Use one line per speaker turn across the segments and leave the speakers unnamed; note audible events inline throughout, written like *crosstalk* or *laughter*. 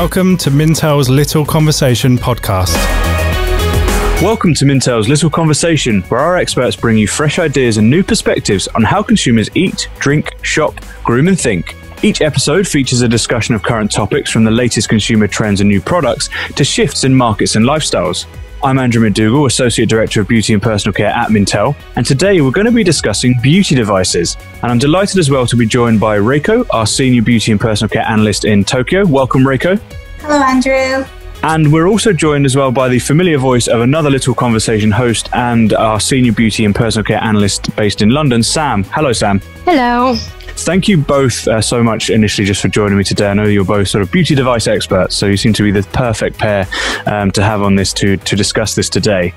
Welcome to Mintel's Little Conversation podcast.
Welcome to Mintel's Little Conversation, where our experts bring you fresh ideas and new perspectives on how consumers eat, drink, shop, groom, and think. Each episode features a discussion of current topics from the latest consumer trends and new products to shifts in markets and lifestyles. I'm Andrew McDougall, Associate Director of Beauty and Personal Care at Mintel, and today we're going to be discussing beauty devices. And I'm delighted as well to be joined by Reiko, our Senior Beauty and Personal Care Analyst in Tokyo. Welcome, Reiko.
Hello, Andrew.
And we're also joined as well by the familiar voice of another little conversation host and our Senior Beauty and Personal Care Analyst based in London, Sam. Hello, Sam.
Hello.
Thank you both uh, so much initially just for joining me today. I know you're both sort of beauty device experts, so you seem to be the perfect pair um, to have on this to, to discuss this today.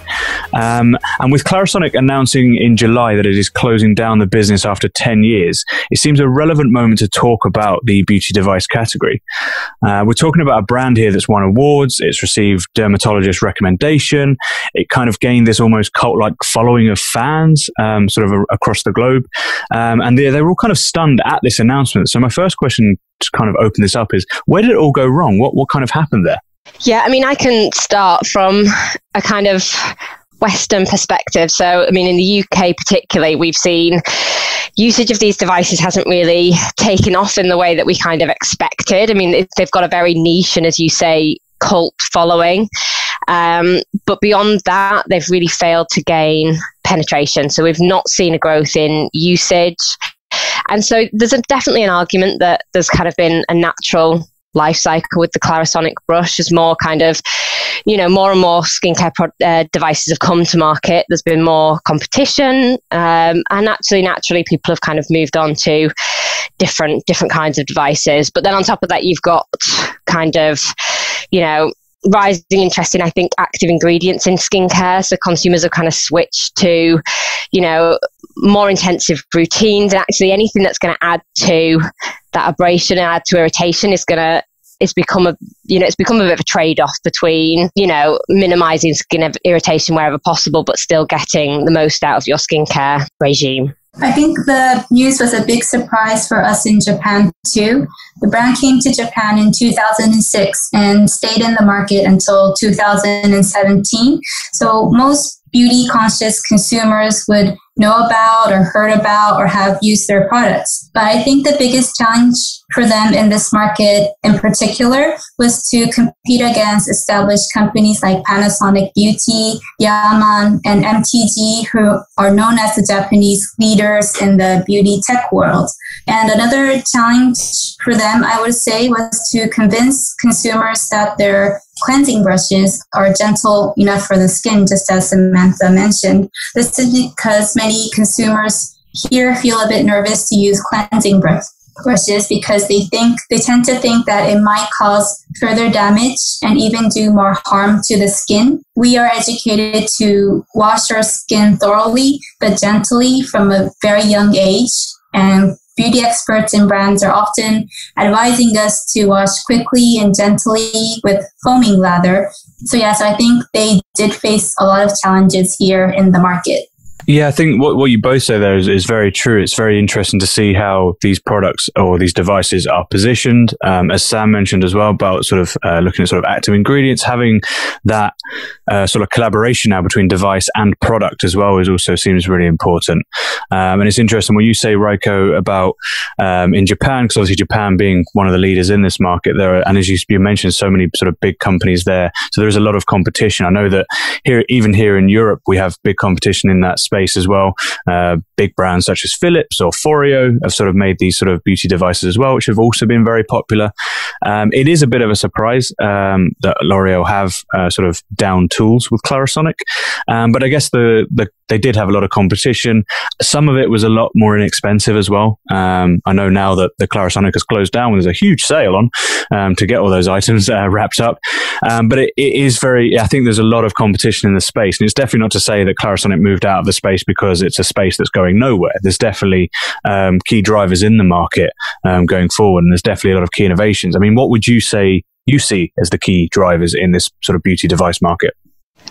Um, and with Clarisonic announcing in July that it is closing down the business after 10 years, it seems a relevant moment to talk about the beauty device category. Uh, we're talking about a brand here that's won awards, it's received dermatologist recommendation, it kind of gained this almost cult like following of fans um, sort of a- across the globe. Um, and they, they were all kind of stunned at this announcement. So my first question to kind of open this up is where did it all go wrong? What what kind of happened there?
Yeah, I mean, I can start from a kind of Western perspective. So, I mean, in the UK particularly, we've seen usage of these devices hasn't really taken off in the way that we kind of expected. I mean, they've got a very niche and, as you say, cult following. Um, but beyond that, they've really failed to gain penetration. So we've not seen a growth in usage. And so there's a, definitely an argument that there's kind of been a natural life cycle with the Clarisonic brush as more kind of, you know, more and more skincare pro- uh, devices have come to market. There's been more competition, um, and actually, naturally, people have kind of moved on to different different kinds of devices. But then on top of that, you've got kind of, you know, rising interest in I think active ingredients in skincare. So consumers have kind of switched to, you know, more intensive routines and actually anything that's going to add to that abrasion and add to irritation is going to it's become a you know it's become a bit of a trade-off between you know minimizing skin irritation wherever possible but still getting the most out of your skincare regime
I think the news was a big surprise for us in Japan too. The brand came to Japan in 2006 and stayed in the market until 2017. So most beauty conscious consumers would know about or heard about or have used their products. But I think the biggest challenge for them in this market in particular was to compete against established companies like Panasonic Beauty, Yaman, and MTG, who are known as the Japanese leaders in the beauty tech world. And another challenge for them, I would say, was to convince consumers that their cleansing brushes are gentle enough for the skin, just as Samantha mentioned. This is because many consumers here feel a bit nervous to use cleansing brush brushes because they think they tend to think that it might cause further damage and even do more harm to the skin. We are educated to wash our skin thoroughly but gently from a very young age and beauty experts and brands are often advising us to wash quickly and gently with foaming lather. So yes, I think they did face a lot of challenges here in the market.
Yeah, I think what, what you both say there is, is very true. It's very interesting to see how these products or these devices are positioned. Um, as Sam mentioned as well about sort of uh, looking at sort of active ingredients, having that uh, sort of collaboration now between device and product as well is also seems really important. Um, and it's interesting when you say Reiko about um, in Japan, because obviously Japan being one of the leaders in this market, there are, and as you, you mentioned, so many sort of big companies there. So there is a lot of competition. I know that here, even here in Europe, we have big competition in that space as well. Uh, big brands such as Philips or Foreo have sort of made these sort of beauty devices as well, which have also been very popular. Um, it is a bit of a surprise um, that L'Oreal have uh, sort of down tools with Clarisonic, um, but I guess the, the they did have a lot of competition. Some of it was a lot more inexpensive as well. Um, I know now that the Clarisonic has closed down. There's a huge sale on um, to get all those items uh, wrapped up, um, but it, it is very. I think there's a lot of competition in the space, and it's definitely not to say that Clarisonic moved out of the space because it's a space that's going nowhere. There's definitely um, key drivers in the market um, going forward, and there's definitely a lot of key innovations. I mean, what would you say you see as the key drivers in this sort of beauty device market?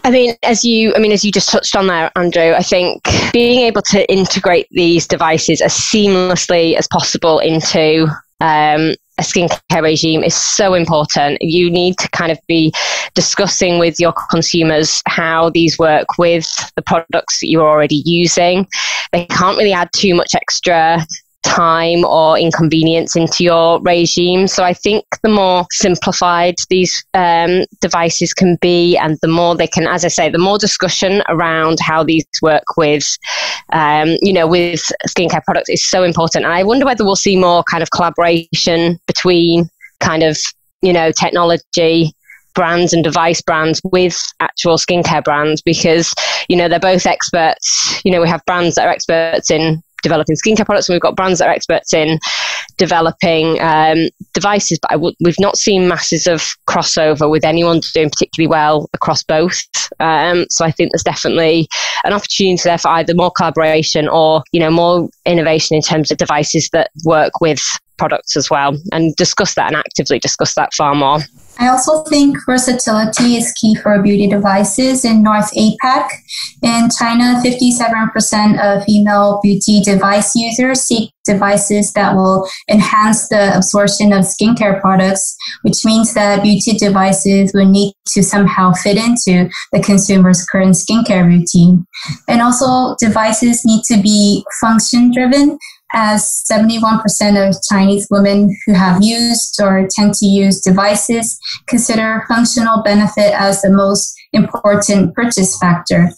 I mean, as you, I mean, as you just touched on there, Andrew, I think being able to integrate these devices as seamlessly as possible into um, a skincare regime is so important. You need to kind of be discussing with your consumers how these work with the products that you're already using. They can't really add too much extra time or inconvenience into your regime. So I think the more simplified these um, devices can be, and the more they can, as I say, the more discussion around how these work with, um, you know, with skincare products is so important. And I wonder whether we'll see more kind of collaboration between kind of, you know, technology brands and device brands with actual skincare brands because you know they're both experts you know we have brands that are experts in developing skincare products, and we've got brands that are experts in developing um, devices. But we've not seen masses of crossover with anyone doing particularly well across both. Um, so I think there's definitely an opportunity there for either more collaboration or you know more innovation in terms of devices that work with products as well, and discuss that and actively discuss that far more.
I also think versatility is key for beauty devices in North APAC. In China, 57% of female beauty device users seek devices that will enhance the absorption of skincare products, which means that beauty devices will need to somehow fit into the consumer's current skincare routine. And also, devices need to be function driven as 71% of Chinese women who have used or tend to use devices consider functional benefit as the most important purchase factor.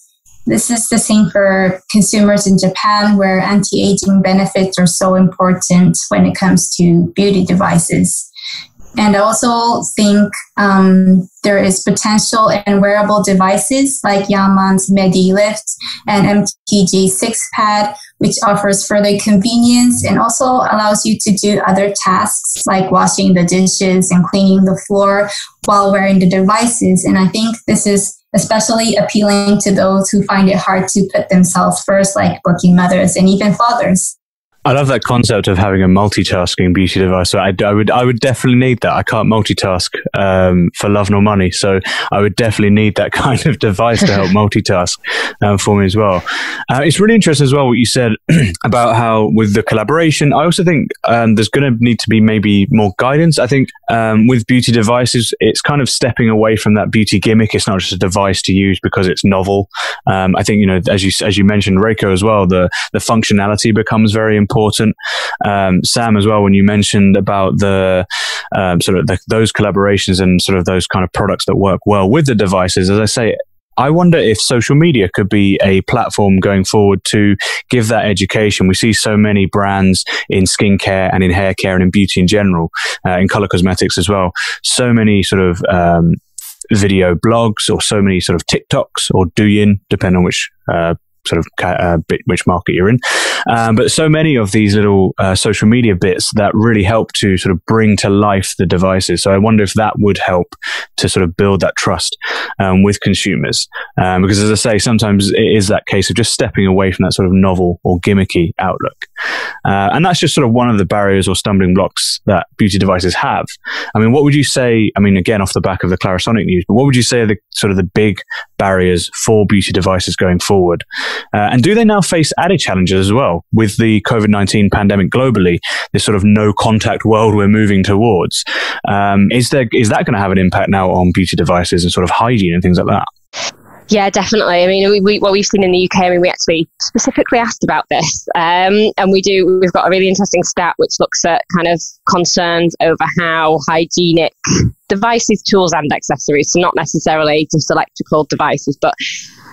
This is the same for consumers in Japan, where anti aging benefits are so important when it comes to beauty devices. And I also think um, there is potential in wearable devices like Yaman's MediLift and MTG SIXPAD, which offers further convenience and also allows you to do other tasks like washing the dishes and cleaning the floor while wearing the devices. And I think this is especially appealing to those who find it hard to put themselves first, like working mothers and even fathers.
I love that concept of having a multitasking beauty device. So I, I would, I would definitely need that. I can't multitask um, for love nor money, so I would definitely need that *laughs* kind of device to help *laughs* multitask um, for me as well. Uh, it's really interesting as well what you said *clears throat* about how with the collaboration. I also think um, there's going to need to be maybe more guidance. I think um, with beauty devices, it's kind of stepping away from that beauty gimmick. It's not just a device to use because it's novel. Um, I think you know, as you as you mentioned, Reiko as well, the the functionality becomes very important important. Um, Sam, as well, when you mentioned about the um, sort of the, those collaborations and sort of those kind of products that work well with the devices, as I say, I wonder if social media could be a platform going forward to give that education. We see so many brands in skincare and in hair care and in beauty in general, uh, in color cosmetics as well. So many sort of um, video blogs or so many sort of TikToks or Douyin, depending on which uh, sort of uh, bit, which market you're in. Um, but so many of these little uh, social media bits that really help to sort of bring to life the devices. So I wonder if that would help to sort of build that trust um, with consumers. Um, because as I say, sometimes it is that case of just stepping away from that sort of novel or gimmicky outlook. Uh, and that's just sort of one of the barriers or stumbling blocks that beauty devices have. I mean, what would you say? I mean, again, off the back of the Clarisonic news, but what would you say are the sort of the big barriers for beauty devices going forward? Uh, and do they now face added challenges as well with the COVID 19 pandemic globally, this sort of no contact world we're moving towards? Um, is, there, is that going to have an impact now on beauty devices and sort of hygiene and things like that?
Yeah, definitely. I mean, we, we, what we've seen in the UK, I mean, we actually specifically asked about this, um, and we do. We've got a really interesting stat which looks at kind of concerns over how hygienic devices, tools, and accessories, so not necessarily just electrical devices, but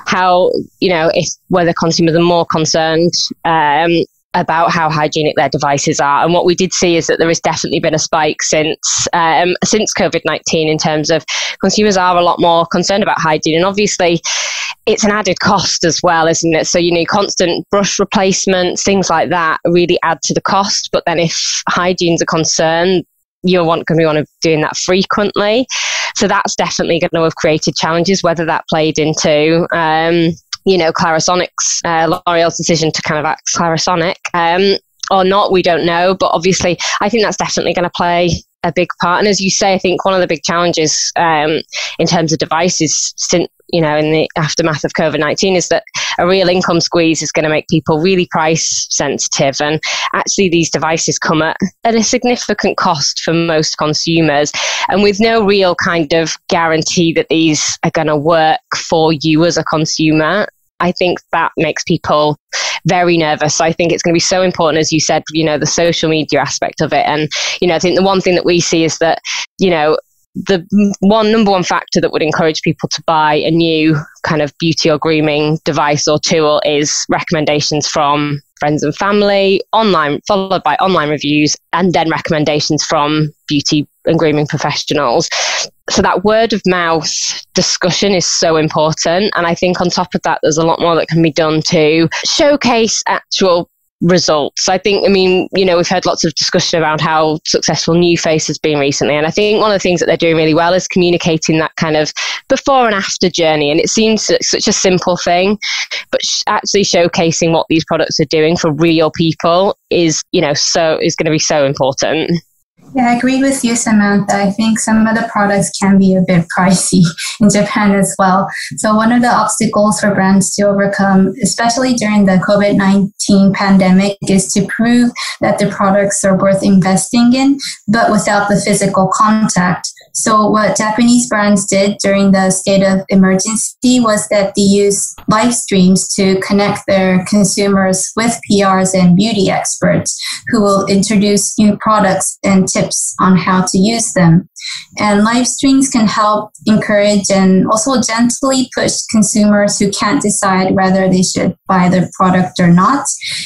how you know if whether consumers are more concerned um, about how hygienic their devices are. And what we did see is that there has definitely been a spike since um, since COVID nineteen in terms of consumers are a lot more concerned about hygiene. And obviously, it's an added cost as well, isn't it? So you know, constant brush replacements, things like that, really add to the cost. But then if hygiene's a concern, you're going to be to doing that frequently. So that's definitely going to have created challenges. Whether that played into um, you know, Clarisonics, uh, L'Oreal's decision to kind of act Clarisonic um, or not, we don't know. But obviously, I think that's definitely going to play a big part. And as you say, I think one of the big challenges um, in terms of devices, since you know, in the aftermath of COVID nineteen, is that a real income squeeze is going to make people really price sensitive, and actually, these devices come at, at a significant cost for most consumers, and with no real kind of guarantee that these are going to work for you as a consumer. I think that makes people very nervous. So I think it's going to be so important, as you said, you know, the social media aspect of it. And, you know, I think the one thing that we see is that, you know, the one number one factor that would encourage people to buy a new kind of beauty or grooming device or tool is recommendations from friends and family, online, followed by online reviews, and then recommendations from beauty and grooming professionals. So that word of mouth discussion is so important. And I think on top of that, there's a lot more that can be done to showcase actual results. I think, I mean, you know, we've had lots of discussion around how successful NuFACE has been recently. And I think one of the things that they're doing really well is communicating that kind of before and after journey. And it seems such a simple thing, but actually showcasing what these products are doing for real people is, you know, so is going to be so important.
Yeah, I agree with you, Samantha. I think some of the products can be a bit pricey *laughs* in Japan as well. So one of the obstacles for brands to overcome, especially during the COVID-19 pandemic, is to prove that the products are worth investing in, but without the physical contact. So what Japanese brands did during the state of emergency was that they used live streams to connect their consumers with PRs and beauty experts who will introduce new products and tips on how to use them. And live streams can help encourage and also gently push consumers who can't decide whether they should buy the product or not.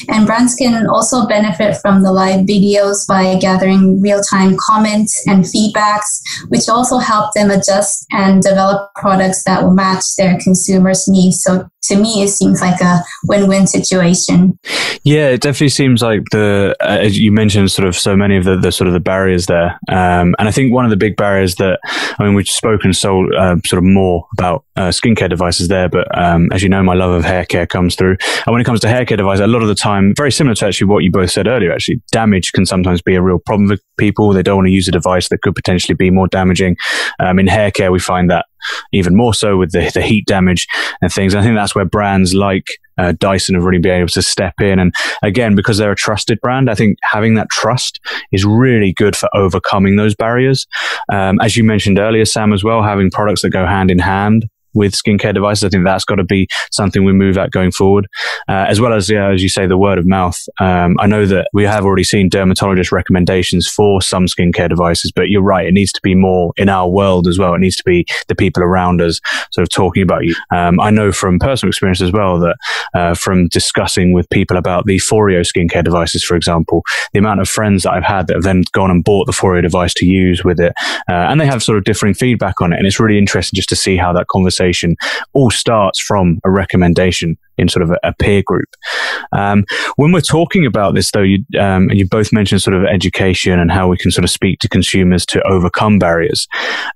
And brands can also benefit from the live videos by gathering real time comments and feedbacks, which also help them adjust and develop products that will match their consumers' needs. So to me, it seems like a win-win situation.
Yeah, it definitely seems like the uh, as you mentioned, sort of so many of the, the sort of the barriers there, um, and I think one of the big barriers that I mean we've spoken so uh, sort of more about uh, skincare devices there, but um, as you know, my love of hair care comes through, and when it comes to hair care devices, a lot of the time, very similar to actually what you both said earlier, actually, damage can sometimes be a real problem for people. They don't want to use a device that could potentially be more damaging. Um, in hair care, we find that even more so with the, the heat damage and things. I think that's where brands like uh, Dyson have really been able to step in. And again, because they're a trusted brand, I think having that trust is really good for overcoming those barriers. Um, as you mentioned earlier, Sam, as well, having products that go hand in hand with skincare devices. I think that's got to be something we move at going forward, uh, as well as yeah, as you say, the word of mouth. Um, I know that we have already seen dermatologist recommendations for some skincare devices, but you're right, it needs to be more in our world as well. It needs to be the people around us sort of talking about you. Um, I know from personal experience as well that uh, from discussing with people about the Foreo skincare devices, for example, the amount of friends that I've had that have then gone and bought the Foreo device to use with it, uh, and they have sort of differing feedback on it, and it's really interesting just to see how that conversation conversation all starts from a recommendation in sort of a, a peer group. Um, when we're talking about this, though, you, um, and you both mentioned sort of education and how we can sort of speak to consumers to overcome barriers.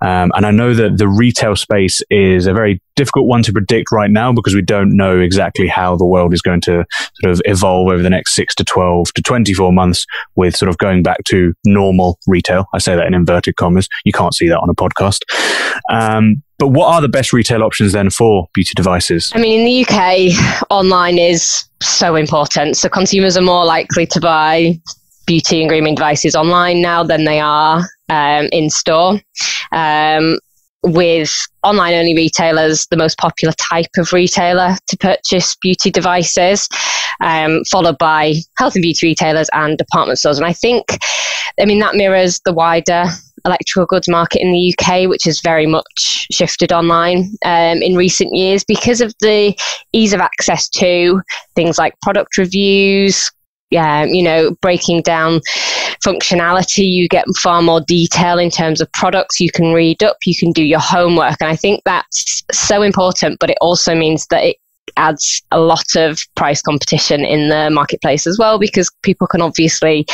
Um, and I know that the retail space is a very difficult one to predict right now because we don't know exactly how the world is going to sort of evolve over the next six to 12 to 24 months with sort of going back to normal retail. I say that in inverted commas. You can't see that on a podcast. Um, but what are the best retail options then for beauty devices?
I mean, in the UK, online is so important. So consumers are more likely to buy beauty and grooming devices online now than they are um, in store. Um, with online only retailers, the most popular type of retailer to purchase beauty devices, um, followed by health and beauty retailers and department stores. And I think, I mean, that mirrors the wider electrical goods market in the UK, which has very much shifted online um, in recent years because of the ease of access to things like product reviews. Yeah, you know, breaking down functionality, you get far more detail in terms of products you can read up, you can do your homework. And I think that's so important, but it also means that it adds a lot of price competition in the marketplace as well because people can obviously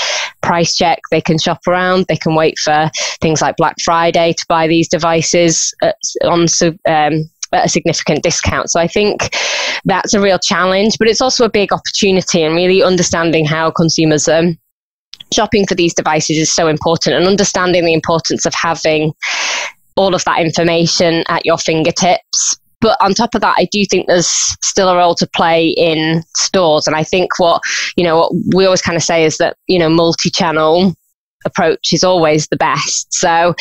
price check, they can shop around, they can wait for things like Black Friday to buy these devices at, on um, at a significant discount. So I think that's a real challenge, but it's also a big opportunity and really understanding how consumers um, shopping for these devices is so important and understanding the importance of having all of that information at your fingertips but on top of that, I do think there's still a role to play in stores. And I think what, you know, what we always kind of say is that, you know, multi channel approach is always the best. So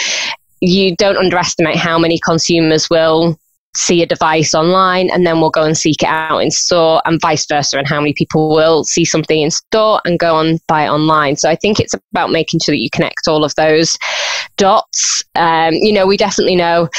you don't underestimate how many consumers will see a device online and then we'll go and seek it out in store and vice versa and how many people will see something in store and go and buy it online. So i think it's about making sure that you connect all of those dots. Um, you know we definitely know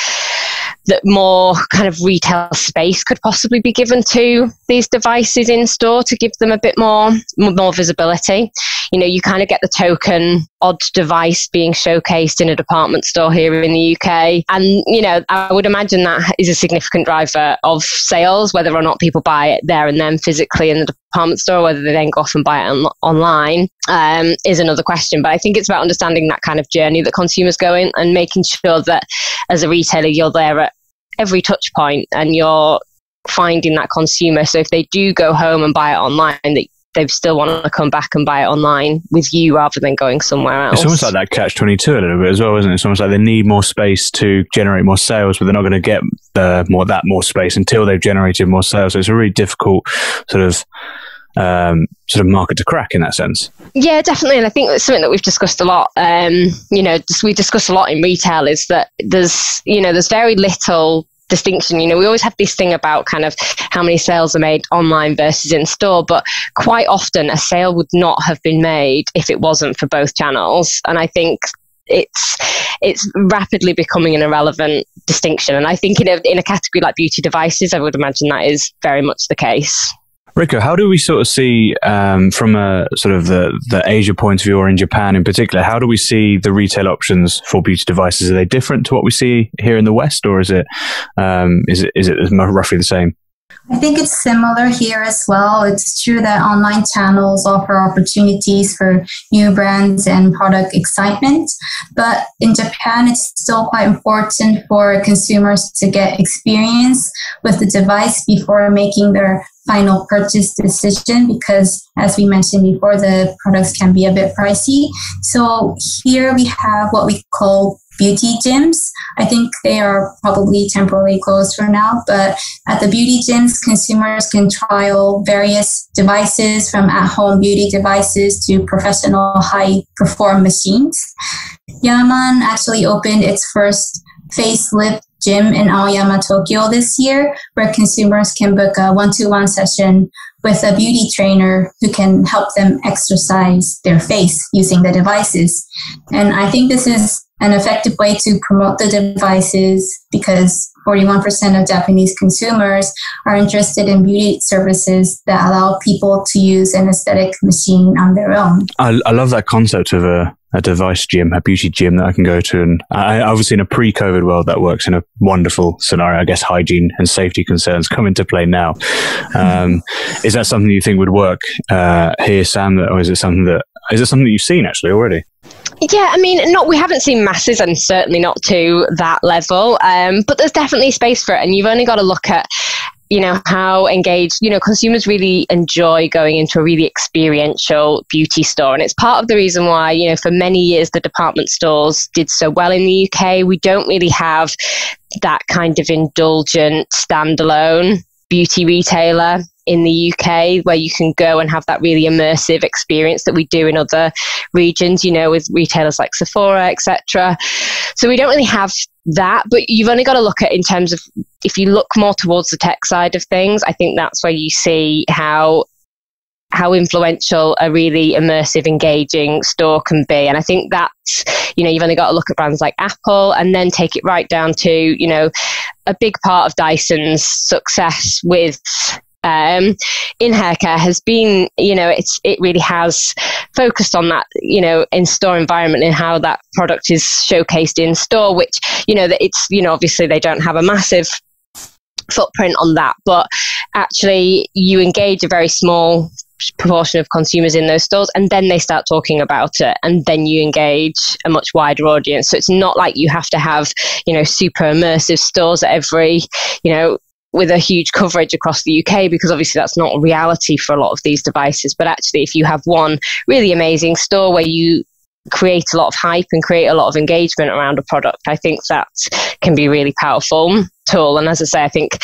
that more kind of retail space could possibly be given to these devices in store to give them a bit more more visibility. You know, you kind of get the token odd device being showcased in a department store here in the UK, and you know, I would imagine that is a significant driver of sales, whether or not people buy it there and then physically in the department store, whether they then go off and buy it on- online, um, is another question. But I think it's about understanding that kind of journey that consumers go in and making sure that as a retailer you're there at every touch point and you're finding that consumer. So if they do go home and buy it online, that they still want to come back and buy it online with you rather than going somewhere else.
It's almost like that catch twenty two a little bit as well, isn't it? It's almost like they need more space to generate more sales, but they're not going to get the more that more space until they've generated more sales. So it's a really difficult sort of um, sort of market to crack in that sense.
Yeah, definitely. And I think it's something that we've discussed a lot. Um, you know, we discuss a lot in retail is that there's, you know, there's very little distinction. You know, we always have this thing about kind of how many sales are made online versus in store, but quite often a sale would not have been made if it wasn't for both channels. And I think it's it's rapidly becoming an irrelevant distinction. And I think in a in a category like beauty devices, I would imagine that is very much the case.
Reiko, how do we sort of see um, from a sort of the, the Asia point of view or in Japan in particular, how do we see the retail options for beauty devices? Are they different to what we see here in the West or is it, um, is it, is it roughly the same?
I think it's similar here as well. It's true that online channels offer opportunities for new brands and product excitement, but in Japan, it's still quite important for consumers to get experience with the device before making their final purchase decision because as we mentioned before the products can be a bit pricey so here we have what we call beauty gyms. I think they are probably temporarily closed for now, but at the beauty gyms, consumers can trial various devices from at home beauty devices to professional high perform machines. Yaman actually opened its first facelift gym in Aoyama, Tokyo this year, where consumers can book a one to one session with a beauty trainer who can help them exercise their face using the devices. And I think this is an effective way to promote the devices because 41% of Japanese consumers are interested in beauty services that allow people to use an aesthetic machine on their own.
I, I love that concept of a, a device gym, a beauty gym that I can go to. And I, obviously in a pre-COVID world, that works in a wonderful scenario. I guess hygiene and safety concerns come into play now. Um, is that something you think would work uh, here, Sam, or is it something that is it something that you've seen actually already?
Yeah, I mean, not we haven't seen masses, and certainly not to that level. Um, but there's definitely space for it, and you've only got to look at you know how engaged you know consumers really enjoy going into a really experiential beauty store and it's part of the reason why you know for many years the department stores did so well in the UK we don't really have that kind of indulgent standalone beauty retailer in the UK where you can go and have that really immersive experience that we do in other regions, you know, with retailers like Sephora, etc. So we don't really have that, but you've only got to look at in terms of if you look more towards the tech side of things, I think that's where you see how how influential a really immersive, engaging store can be. And I think that's, you know, you've only got to look at brands like Apple and then take it right down to, you know, a big part of Dyson's success with um, in hair care has been, you know, it's it really has focused on that, you know, in store environment and how that product is showcased in store. Which, you know, that it's, you know, obviously they don't have a massive footprint on that, but actually you engage a very small proportion of consumers in those stores and then they start talking about it and then you engage a much wider audience so it's not like you have to have you know super immersive stores at every you know with a huge coverage across the UK because obviously that's not reality for a lot of these devices. But actually, if you have one really amazing store where you create a lot of hype and create a lot of engagement around a product, I think that can be really powerful tool. And as I say, I think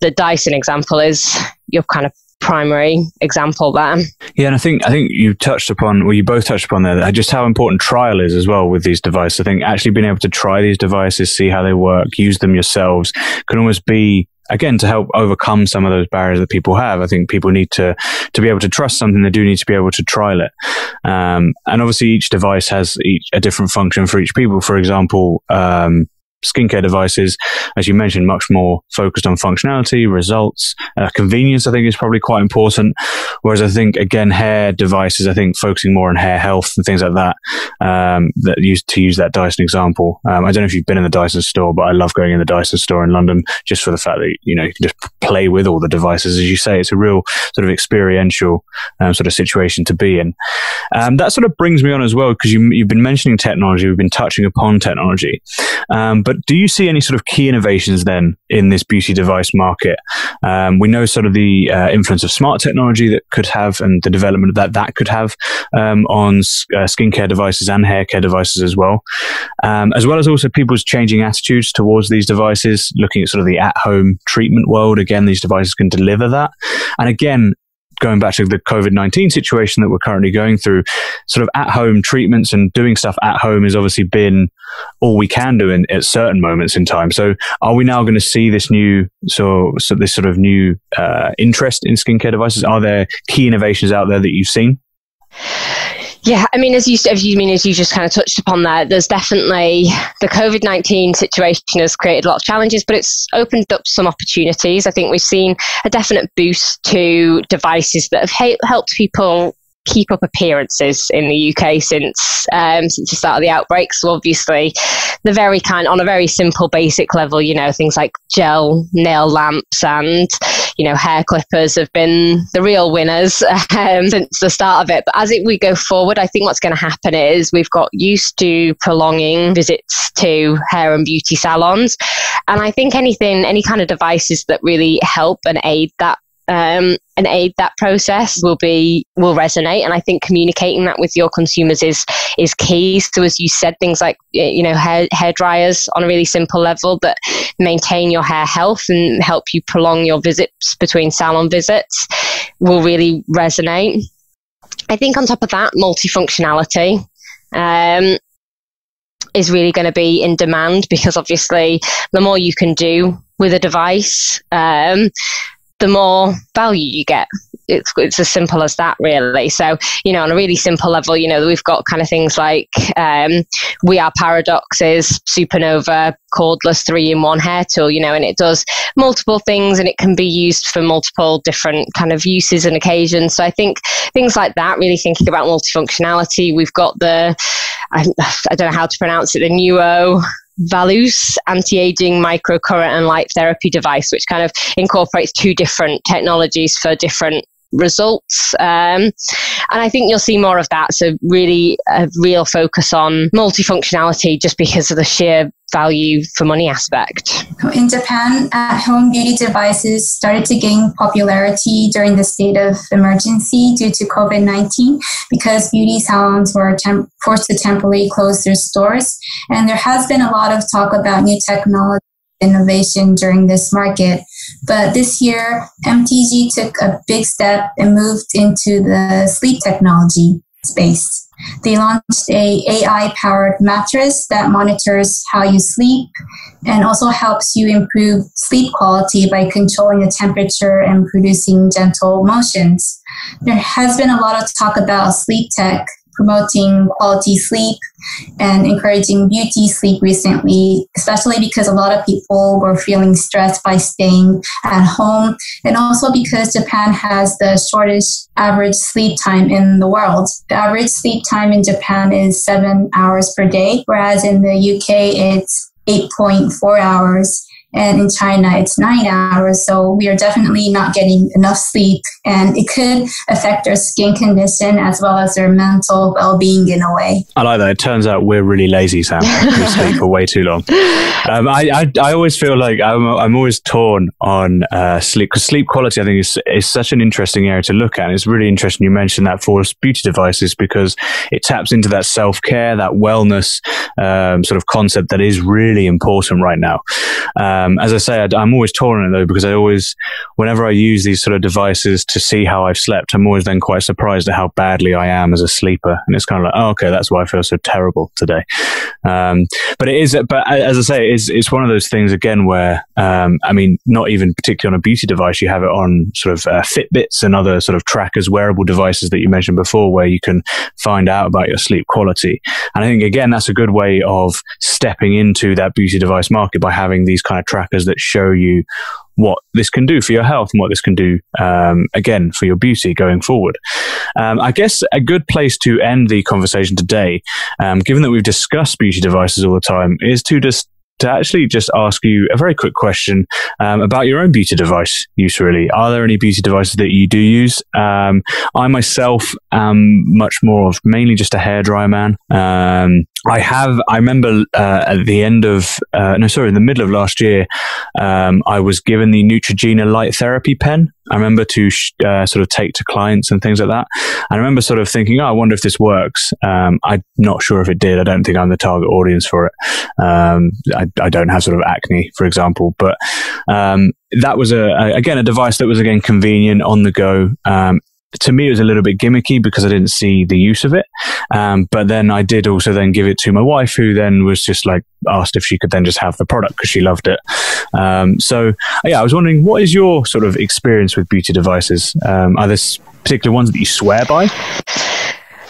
the Dyson example is your kind of primary example there.
Yeah, and I think I think you touched upon, well, you both touched upon there, just how important trial is as well with these devices. I think actually being able to try these devices, see how they work, use them yourselves, can almost be again to help overcome some of those barriers that people have. I think people need to to be able to trust something. They do need to be able to trial it. Um, and obviously, each device has each, a different function for each people. For example, um, skincare devices, as you mentioned, much more focused on functionality, results, uh, convenience. I think is probably quite important. Whereas I think again, hair devices, I think focusing more on hair health and things like that. Um, that used to use that Dyson example. Um, I don't know if you've been in the Dyson store, but I love going in the Dyson store in London just for the fact that you know you can just play with all the devices. As you say, it's a real sort of experiential um, sort of situation to be in. Um, that sort of brings me on as well because you, have been mentioning technology. We've been touching upon technology, um, but but do you see any sort of key innovations then in this beauty device market? Um, we know sort of the uh, influence of smart technology that could have and the development that that could have um, on uh, skincare devices and hair care devices as well, um, as well as also people's changing attitudes towards these devices, looking at sort of the at home treatment world. Again, these devices can deliver that. And again, going back to the COVID 19 situation that we're currently going through, sort of at home treatments and doing stuff at home has obviously been all we can do in, at certain moments in time. So, are we now going to see this new, so, so this sort of new uh, interest in skincare devices? Are there key innovations out there that you've seen?
Yeah, I mean, as you as you mean as you just kind of touched upon there, there's definitely the COVID nineteen situation has created a lot of challenges, but it's opened up some opportunities. I think we've seen a definite boost to devices that have helped people keep up appearances in the UK since um, since the start of the outbreak. So obviously, the very kind on a very simple, basic level, you know, things like gel nail lamps and you know hair clippers have been the real winners *laughs* um, since the start of it. But as it, we go forward, I think what's going to happen is we've got used to prolonging visits to hair and beauty salons, and I think anything, any kind of devices that really help and aid that um, and aid that process will be will resonate. And I think communicating that with your consumers is is key. So as you said, things like you know hair hair dryers on a really simple level that maintain your hair health and help you prolong your visits between salon visits will really resonate. I think on top of that, multifunctionality. Um, is really going to be in demand because obviously the more you can do with a device, um, the more value you get. It's, it's as simple as that, really. So, you know, on a really simple level, you know, we've got kind of things like um, We Are Paradoxx's, Supernova, cordless three in one hair tool, you know, and it does multiple things and it can be used for multiple different kind of uses and occasions. So I think things like that, really thinking about multifunctionality. We've got the, I, I don't know how to pronounce it, the Nuo Valus anti-aging microcurrent and light therapy device, which kind of incorporates two different technologies for different results. Um, and I think you'll see more of that. So, really, a real focus on multifunctionality just because of the sheer value for money aspect.
In Japan, at home beauty devices started to gain popularity during the state of emergency due to COVID 19 because beauty salons were temp- forced to temporarily close their stores. And there has been a lot of talk about new technology innovation during this market. But this year, MTG took a big step and moved into the sleep technology space. They launched a AI powered mattress that monitors how you sleep and also helps you improve sleep quality by controlling the temperature and producing gentle motions. There has been a lot of talk about sleep tech promoting quality sleep and encouraging beauty sleep recently, especially because a lot of people were feeling stressed by staying at home, and also because Japan has the shortest average sleep time in the world. The average sleep time in Japan is seven hours per day, whereas in the UK it's 8.4 hours. And in China it's nine hours. So we are definitely not getting enough sleep, and it could affect our skin condition as well as our mental well-being in a way.
I like that. It turns out we're really lazy, Sam. *laughs* we sleep for way too long. Um, I, I, I always feel like I'm, I'm always torn on uh, sleep because sleep quality I think is is such an interesting area to look at. And it's really interesting you mentioned that for beauty devices because it taps into that self care, that wellness um, sort of concept that is really important right now. Um, as I say, I, am always torn it though because I always, whenever I use these sort of devices to see how I've slept, I'm always then quite surprised at how badly I am as a sleeper, and it's kind of like, oh, okay, that's why I feel so terrible today. Um, but it is, but as I say, it's it's one of those things again where, um, I mean, not even particularly on a beauty device, you have it on sort of uh, Fitbits and other sort of trackers, wearable devices that you mentioned before, where you can find out about your sleep quality. And I think again, that's a good way of stepping into that beauty device market by having these kind of trackers that show you what this can do for your health and what this can do um, again for your beauty going forward. Um, I guess a good place to end the conversation today, um, given that we've discussed beauty devices all the time, is to just to actually just ask you a very quick question um, about your own beauty device use. Really, are there any beauty devices that you do use? Um, I myself am much more of mainly just a hairdryer man. Um, I have. I remember uh, at the end of uh, no, sorry, in the middle of last year, um, I was given the Neutrogena Light Therapy pen. I remember to sh- uh, sort of take to clients and things like that. I remember sort of thinking, oh, I wonder if this works. Um, I'm not sure if it did. I don't think I'm the target audience for it. Um, I, I, don't have sort of acne, for example, but um, that was a, a, again a device that was again convenient on the go. To me, it was a little bit gimmicky because I didn't see the use of it. Um, but then I did also then give it to my wife, who then was just like asked if she could then just have the product because she loved it. Um, so yeah, I was wondering, what is your sort of experience with beauty devices? Um, are there particular ones that you swear by?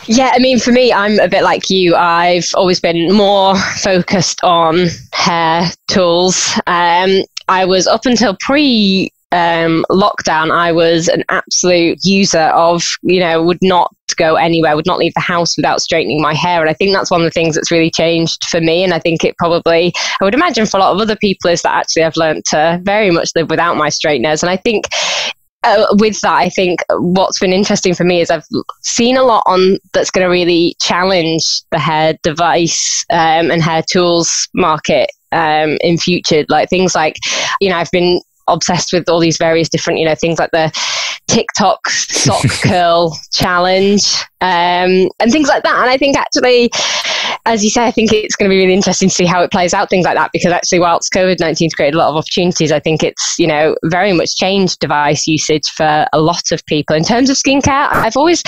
Yeah, I mean, for me, I'm a bit like you. I've always been more focused on hair tools. Um, I was up until pre um, lockdown, I was an absolute user of, you know, would not go anywhere, would not leave the house without straightening my hair. And I think that's one of the things that's really changed for me. And I think it probably, I would imagine for a lot of other people, is that actually I've learned to very much live without my straighteners. And I think uh, with that, I think what's been interesting for me is I've seen a lot on that's going to really challenge the hair device um, and hair tools market um, in future. Like things like, you know, I've been obsessed with all these various different, you know, things like the TikTok sock *laughs* curl challenge um, and things like that. And I think actually, as you say, I think it's going to be really interesting to see how it plays out, things like that, because actually, whilst COVID 19 has created a lot of opportunities, I think it's, you know, very much changed device usage for a lot of people. In terms of skincare, I've always,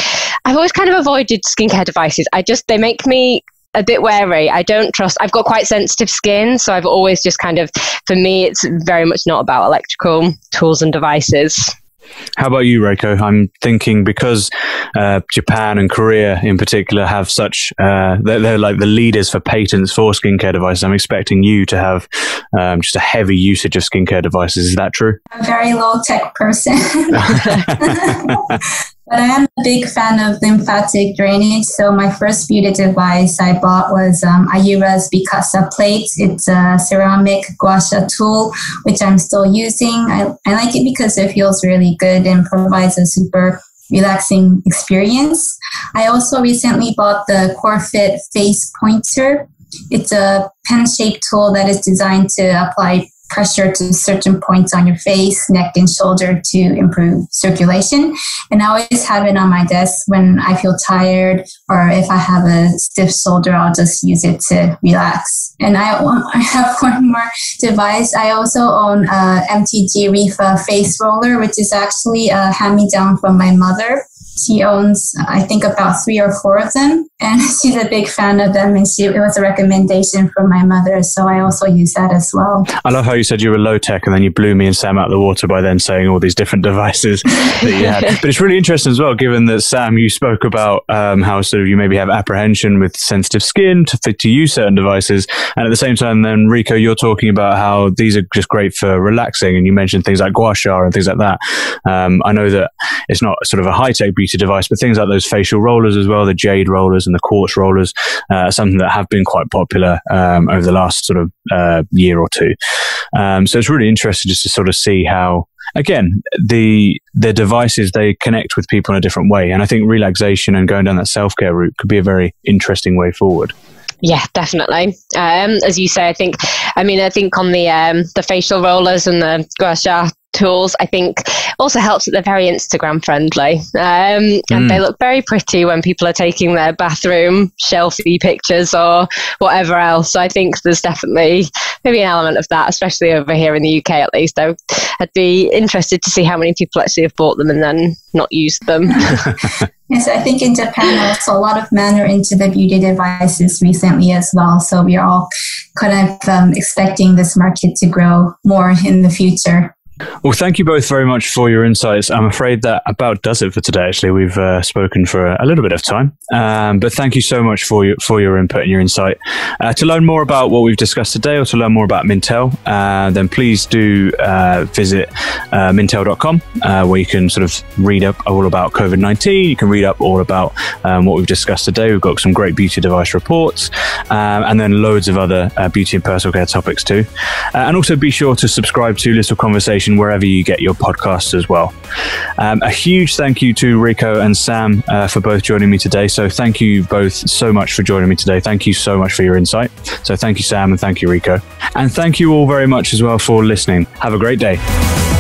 I've always kind of avoided skincare devices. I just, they make me a bit wary. I don't trust. I've got quite sensitive skin, so I've always just kind of, for me, it's very much not about electrical tools and devices.
How about you, Reiko? I'm thinking because uh, Japan and Korea in particular have such, uh, they're, they're, like the leaders for patents for skincare devices. I'm expecting you to have um, just a heavy usage of skincare devices. Is that true?
I'm a very low tech person. *laughs* *laughs* But I am a big fan of lymphatic drainage. So my first beauty device I bought was um, Ayura's Bikasa plate. It's a ceramic gua sha tool, which I'm still using. I, I like it because it feels really good and provides a super relaxing experience. I also recently bought the CoreFit Face Pointer. It's a pen-shaped tool that is designed to apply pressure to certain points on your face, neck, and shoulder to improve circulation. And I always have it on my desk when I feel tired or if I have a stiff shoulder, I'll just use it to relax. And I, *laughs* I have one more device. I also own a MTG ReFa face roller, which is actually a hand me down from my mother. She owns, I think, about three or four of them, and *laughs* she's a big fan of them. And she, it was a recommendation from my mother, so I also use that as well.
I love how you said you were low tech, and then you blew me and Sam out of the water by then saying all these different devices that you had. *laughs* but it's really interesting as well, given that Sam, you spoke about um, how sort of you maybe have apprehension with sensitive skin to fit to use certain devices, and at the same time, then Reiko, you're talking about how these are just great for relaxing, and you mentioned things like gua sha and things like that. Um, I know that it's not sort of a high tech beauty device, but things like those facial rollers as well, the jade rollers and the quartz rollers, uh, something that have been quite popular um, over the last sort of uh, year or two. Um, so it's really interesting just to sort of see how again, the the devices they connect with people in a different way, and I think relaxation and going down that self care route could be a very interesting way forward.
Yeah, definitely. Um, as you say, I think, I mean, I think on the um, the facial rollers and the gua sha tools, I think also helps that they're very Instagram friendly. Um, and mm. they look very pretty when people are taking their bathroom shelfie pictures or whatever else. So I think there's definitely maybe an element of that, especially over here in the UK at least. So I'd be interested to see how many people actually have bought them and then not used them. *laughs*
yes, I think in Japan also a lot of men are into the beauty devices recently as well. So we're all kind of um, expecting this market to grow more in the future.
Well, thank you both very much for your insights. I'm afraid that about does it for today. Actually, we've uh, spoken for a, little bit of time, um, but thank you so much for your for your input and your insight. Uh, to learn more about what we've discussed today, or to learn more about Mintel, uh, then please do uh, visit uh, mintel.com, uh, where you can sort of read up all about COVID 19. You can read up all about um, what we've discussed today. We've got some great beauty device reports, um, and then loads of other beauty and personal care topics too. and also be sure to subscribe to Little Conversation wherever you get your podcasts as well. Um, a huge thank you to Reiko and Sam uh, for both joining me today. So thank you both so much for joining me today. Thank you so much for your insight. So thank you, Sam, and thank you, Reiko. And thank you all very much as well for listening. Have a great day.